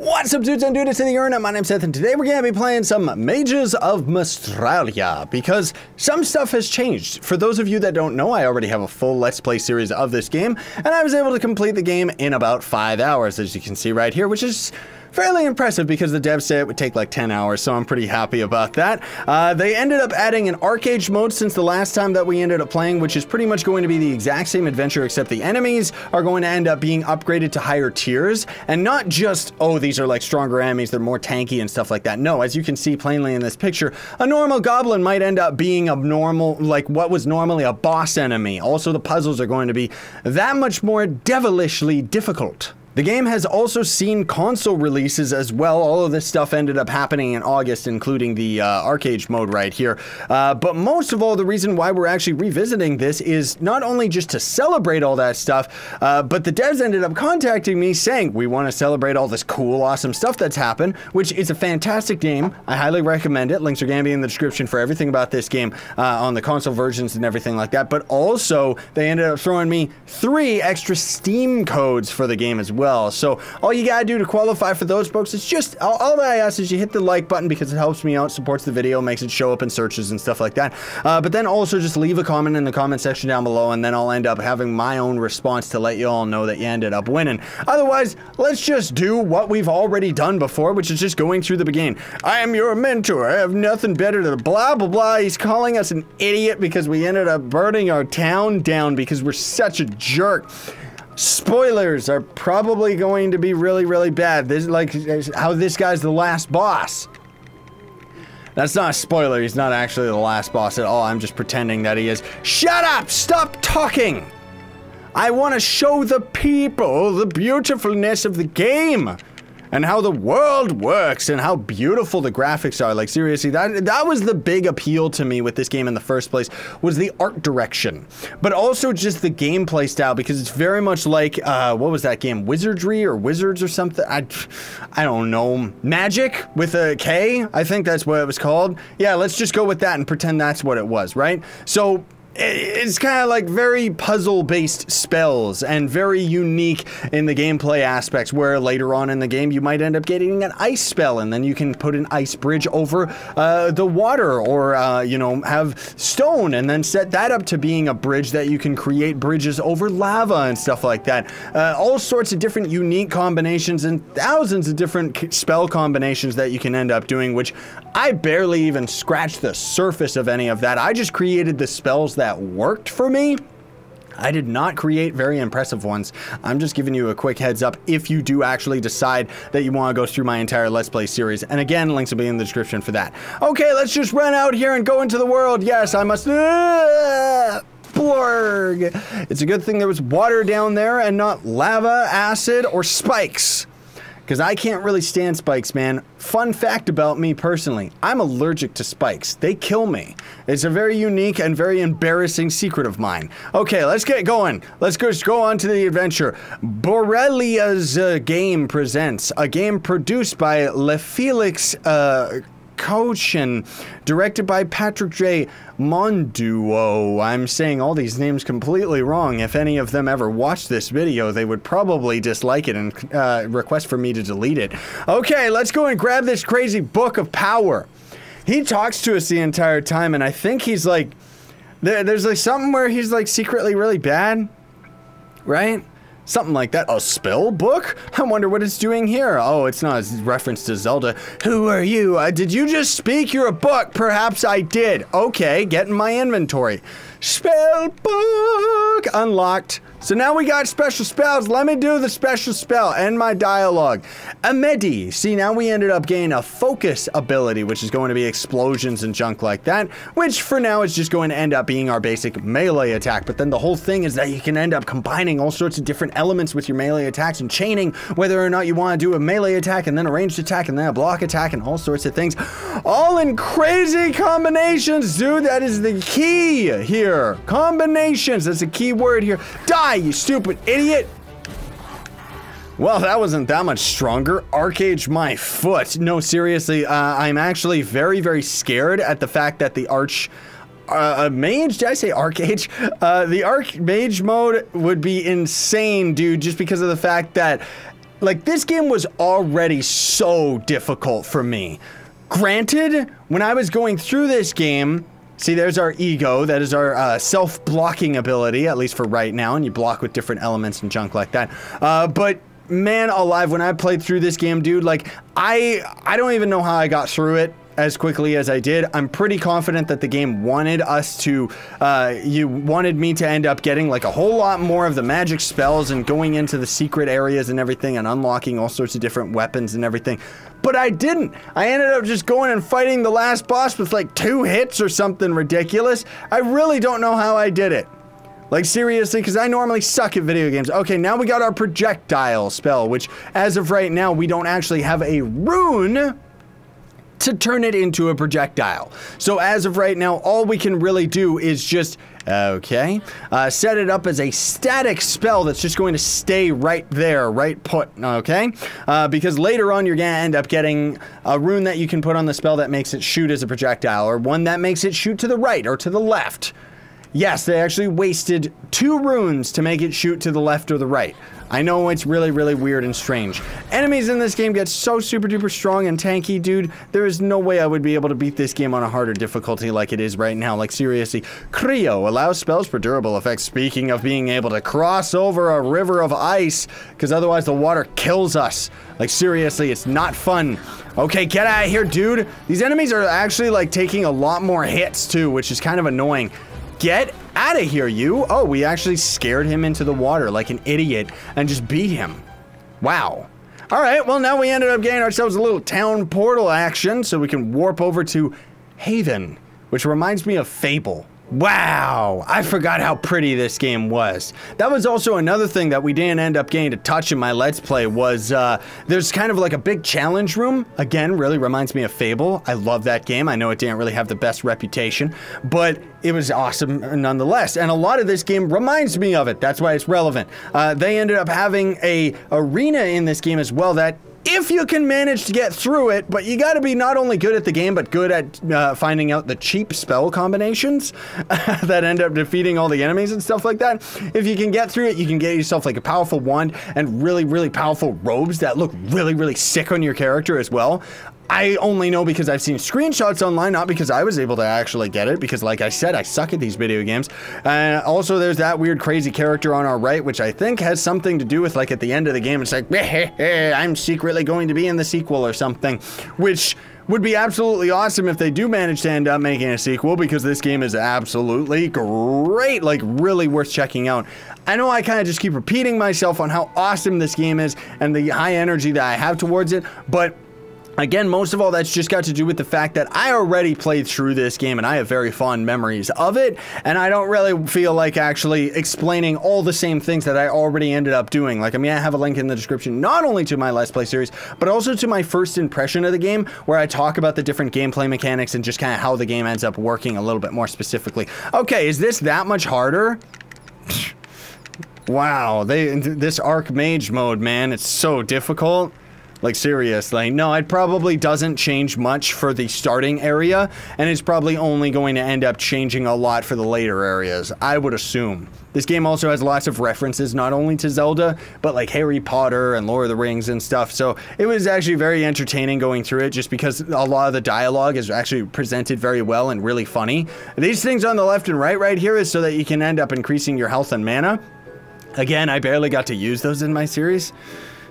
What's up dudes and dudes in the internet, my name's Seth and today we're going to be playing some Mages of Mystralia because some stuff has changed. For those of you that don't know, I already have a full Let's Play series of this game and I was able to complete the game in about 5 hours as you can see right here, which is fairly impressive because the devs said it would take like 10 hours, so I'm pretty happy about that. Uh, they ended up adding an Arcade mode since the last time that we ended up playing, which is pretty much going to be the exact same adventure, except the enemies are going to end up being upgraded to higher tiers, and not just, oh, these are like stronger enemies, they're more tanky and stuff like that. No, as you can see plainly in this picture, a normal goblin might end up being a normal, like what was normally a boss enemy. Also, the puzzles are going to be that much more devilishly difficult. The game has also seen console releases as well. All of this stuff ended up happening in August, including the uh, Arcade mode right here. Uh, but most of all, the reason why we're actually revisiting this is not only just to celebrate all that stuff, uh, but the devs ended up contacting me saying, we want to celebrate all this cool, awesome stuff that's happened, which is a fantastic game. I highly recommend it. Links are going to be in the description for everything about this game uh, on the console versions and everything like that. But also, they ended up throwing me three extra Steam codes for the game as well well. So all you gotta do to qualify for those folks is just, all, all, that I ask is you hit the like button because it helps me out, supports the video, makes it show up in searches and stuff like that. Uh, but then also just leave a comment in the comment section down below and then I'll end up having my own response to let you all know that you ended up winning. Otherwise, let's just do what we've already done before, which is just going through the beginning. I am your mentor. I have nothing better to blah, blah, blah. He's calling us an idiot because we ended up burning our town down because we're such a jerk spoilers are probably going to be really, really bad. This is like how this guy's the last boss. That's not a spoiler. He's not actually the last boss at all. I'm just pretending that he is. Shut up! Stop talking! I want to show the people the beautifulness of the game and how the world works and how beautiful the graphics are. Like seriously, that that was the big appeal to me with this game in the first place was the art direction, but also just the gameplay style because it's very much like uh, what was that game, Wizardry or Wizards or something? I I don't know, Magic with a K. I think that's what it was called. Yeah, let's just go with that and pretend that's what it was, right? So it's kind of like very puzzle based spells and very unique in the gameplay aspects where later on in the game you might end up getting an ice spell and then you can put an ice bridge over uh, the water or uh, you know have stone and then set that up to being a bridge that you can create bridges over lava and stuff like that. Uh, all sorts of different unique combinations and thousands of different spell combinations that you can end up doing which I barely even scratched the surface of any of that I just created the spells that worked for me. I did not create very impressive ones. I'm just giving you a quick heads up if you do actually decide that you want to go through my entire Let's Play series. And again, links will be in the description for that. Okay, let's just run out here and go into the world. Yes, I must... Uh. It's a good thing there was water down there and not lava, acid, or spikes because I can't really stand spikes, man. Fun fact about me personally, I'm allergic to spikes. They kill me. It's a very unique and very embarrassing secret of mine. Okay, let's get going. Let's go, go on to the adventure. Borealys uh, game presents a game produced by Le Felix uh, Kouchen, directed by Patrick J. Monduo. I'm saying all these names completely wrong. If any of them ever watched this video, they would probably dislike it and uh, request for me to delete it. Okay, let's go and grab this crazy book of power. He talks to us the entire time, and I think he's like, there, there's like something where he's like secretly really bad, right? Something like that. A spell book? I wonder what it's doing here. Oh, it's not a reference to Zelda. Who are you? Uh, did you just speak? You're a book. Perhaps I did. Okay, get in my inventory. Spell book unlocked. So now we got special spells. Let me do the special spell. and my dialogue. Amedi. See, now we ended up gaining a focus ability, which is going to be explosions and junk like that, which for now is just going to end up being our basic melee attack. But then the whole thing is that you can end up combining all sorts of different elements with your melee attacks and chaining whether or not you want to do a melee attack and then a ranged attack and then a block attack and all sorts of things. All in crazy combinations, dude. That is the key here. Combinations. That's a key word here. Die Die, you stupid idiot! Well, that wasn't that much stronger. Arcage my foot. No, seriously, uh, I'm actually very, very scared at the fact that the arch... Uh, mage? Did I say arcage? Uh, the arch mage mode would be insane, dude, just because of the fact that like this game was already so difficult for me. Granted, when I was going through this game, see there's our aegis, that is our uh, self-blocking ability, at least for right now, and you block with different elements and junk like that. Uh, but man alive, when I played through this game, dude, like I I don't even know how I got through it as quickly as I did. I'm pretty confident that the game wanted us to, uh, you wanted me to end up getting like a whole lot more of the magic spells and going into the secret areas and everything and unlocking all sorts of different weapons and everything. But I didn't. I ended up just going and fighting the last boss with like two hits or something ridiculous. I really don't know how I did it. Like seriously, because I normally suck at video games. Okay, now we got our projectile spell, which as of right now, we don't actually have a rune to turn it into a projectile. So as of right now, all we can really do is just, okay, uh, set it up as a static spell that's just going to stay right there, right put, okay? Uh, because later on, you're gonna end up getting a rune that you can put on the spell that makes it shoot as a projectile, or one that makes it shoot to the right or to the left. Yes, they actually wasted two runes to make it shoot to the left or the right. I know it's really, really weird and strange. Enemies in this game get so super duper strong and tanky, dude. There is no way I would be able to beat this game on a harder difficulty like it is right now. Like, seriously. Creo allows spells for durable effects. Speaking of being able to cross over a river of ice, because otherwise the water kills us. Like, seriously, it's not fun. Okay, get out of here, dude. These enemies are actually, like, taking a lot more hits, too, which is kind of annoying. Get out of here, you. Oh, we actually scared him into the water like an idiot and just beat him. Wow. All right, well, now we ended up getting ourselves a little town portal action so we can warp over to Haven, which reminds me of Fable. Wow, I forgot how pretty this game was. That was also another thing that we didn't end up getting to touch in my Let's Play was, uh, there's kind of like a big challenge room. Again, really reminds me of Fable. I love that game. I know it didn't really have the best reputation, but it was awesome nonetheless. And a lot of this game reminds me of it. That's why it's relevant. Uh, they ended up having a arena in this game as well that if you can manage to get through it, but you got to be not only good at the game, but good at uh, finding out the cheap spell combinations that end up defeating all the enemies and stuff like that. If you can get through it, you can get yourself like a powerful wand and really, really powerful robes that look really, really sick on your character as well. I only know because I've seen screenshots online, not because I was able to actually get it, because like I said, I suck at these video games. And uh, also there's that weird crazy character on our right, which I think has something to do with like at the end of the game, it's like, I'm secretly going to be in the sequel or something, which would be absolutely awesome if they do manage to end up making a sequel because this game is absolutely great, like really worth checking out. I know I kind of just keep repeating myself on how awesome this game is and the high energy that I have towards it, but Again, most of all, that's just got to do with the fact that I already played through this game and I have very fond memories of it, and I don't really feel like actually explaining all the same things that I already ended up doing. Like, I mean, I have a link in the description not only to my Let's Play series, but also to my first impression of the game, where I talk about the different gameplay mechanics and just kind of how the game ends up working a little bit more specifically. Okay, is this that much harder? wow, they this Archmage mode, man, it's so difficult. Like seriously, no, it probably doesn't change much for the starting area, and it's probably only going to end up changing a lot for the later areas, I would assume. This game also has lots of references, not only to Zelda, but like Harry Potter and Lord of the Rings and stuff, so it was actually very entertaining going through it, just because a lot of the dialogue is actually presented very well and really funny. These things on the left and right right here is so that you can end up increasing your health and mana. Again, I barely got to use those in my series.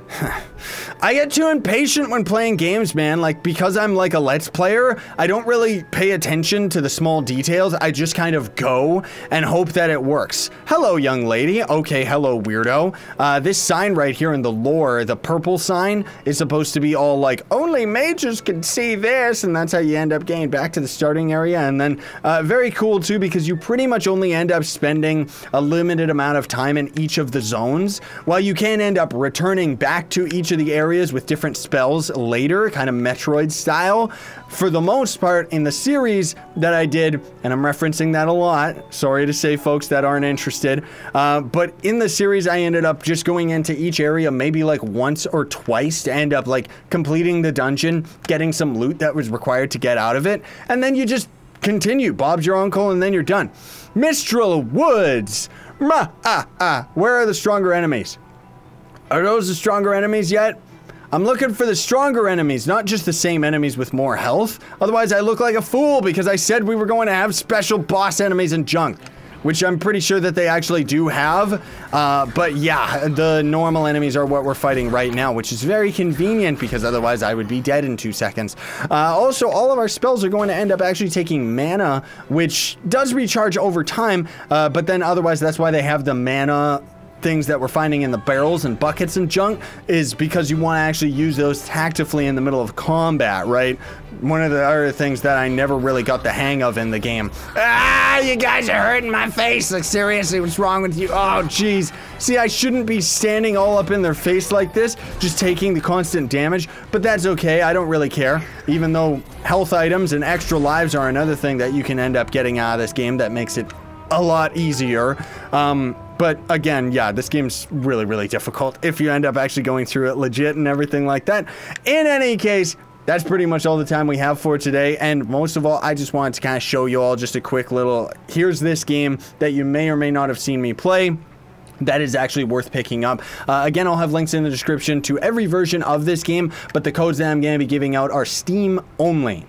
I get too impatient when playing games, man. Like, because I'm like a Let's Player, I don't really pay attention to the small details. I just kind of go and hope that it works. Hello, young lady. Okay, hello, weirdo. Uh, this sign right here in the lore, the purple sign, is supposed to be all like, only mages can see this, and that's how you end up getting back to the starting area. And then, uh, very cool too, because you pretty much only end up spending a limited amount of time in each of the zones, while you can end up returning back back to each of the areas with different spells later, kind of Metroid style. For the most part, in the series that I did, and I'm referencing that a lot, sorry to say folks that aren't interested, uh, but in the series I ended up just going into each area maybe like once or twice to end up like completing the dungeon, getting some loot that was required to get out of it, and then you just continue. Bob's your uncle, and then you're done. Mistral Woods! Ma ah ah! Where are the stronger enemies? Are those the stronger enemies yet? I'm looking for the stronger enemies, not just the same enemies with more health. Otherwise, I look like a fool because I said we were going to have special boss enemies and junk. Which I'm pretty sure that they actually do have. Uh, but yeah, the normal enemies are what we're fighting right now, which is very convenient because otherwise I would be dead in two seconds. Uh, also, all of our spells are going to end up actually taking mana, which does recharge over time. Uh, but then otherwise, that's why they have the mana things that we're finding in the barrels and buckets and junk is because you want to actually use those tactically in the middle of combat, right? One of the other things that I never really got the hang of in the game. Ah, you guys are hurting my face. Like, seriously, what's wrong with you? Oh, jeez. See, I shouldn't be standing all up in their face like this, just taking the constant damage, but that's okay. I don't really care. Even though health items and extra lives are another thing that you can end up getting out of this game that makes it a lot easier. Um, but again, yeah, this game's really, really difficult if you end up actually going through it legit and everything like that. In any case, that's pretty much all the time we have for today. And most of all, I just wanted to kind of show you all just a quick little, here's this game that you may or may not have seen me play that is actually worth picking up. Uh, again, I'll have links in the description to every version of this game, but the codes that I'm going to be giving out are Steam only.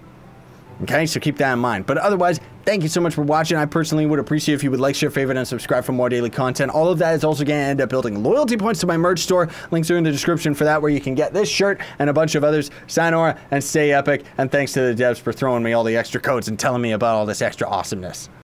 Okay, so keep that in mind. But otherwise, thank you so much for watching. I personally would appreciate if you would like, share, favorite, and subscribe for more daily content. All of that is also going to end up building loyalty points to my merch store. Links are in the description for that, where you can get this shirt and a bunch of others. Sayonara and stay epic. And thanks to the devs for throwing me all the extra codes and telling me about all this extra awesomeness.